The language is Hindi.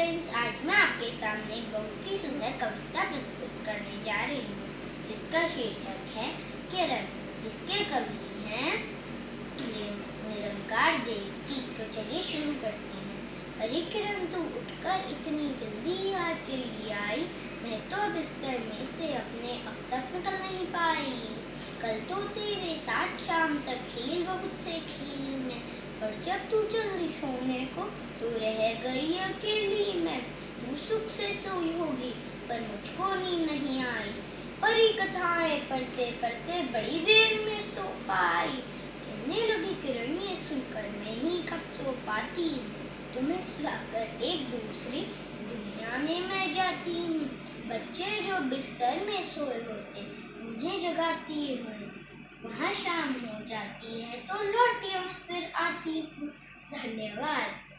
फ्रेंड्स, आज मैं आपके सामने एक बहुत ही सुंदर कविता प्रस्तुत करने जा रही हूँ। जिसका शीर्षक है किरण, जिसके कवि हैं निरंकार देव जी। तो चलिए शुरू करते हैं। अरे किरण, तू उठकर इतनी जल्दी आज चली आई। मैं तो बिस्तर में से अपने अब तक निकल नहीं पाई। कल तो तेरे साथ शाम तक खेल बहुत से खेल में पर जब तू जल्दी सोने को तो रह गई अकेली मैं तू सुख से सोई होगी, पर मुझको नींद नहीं आई। परी कथाएँ पढ़ते पढ़ते बड़ी देर में सो पाई। कहने लगी किरण ये सुनकर मैं ही कब सो पाती हूँ। तुम्हें सुलाकर एक दूसरी दुनिया में मैं जाती हूँ। बच्चे जो बिस्तर में सोए होते, उन्हें जगाती हूँ। वहाँ शाम हो जाती है तो लौटियों फिर आती हूँ। धन्यवाद।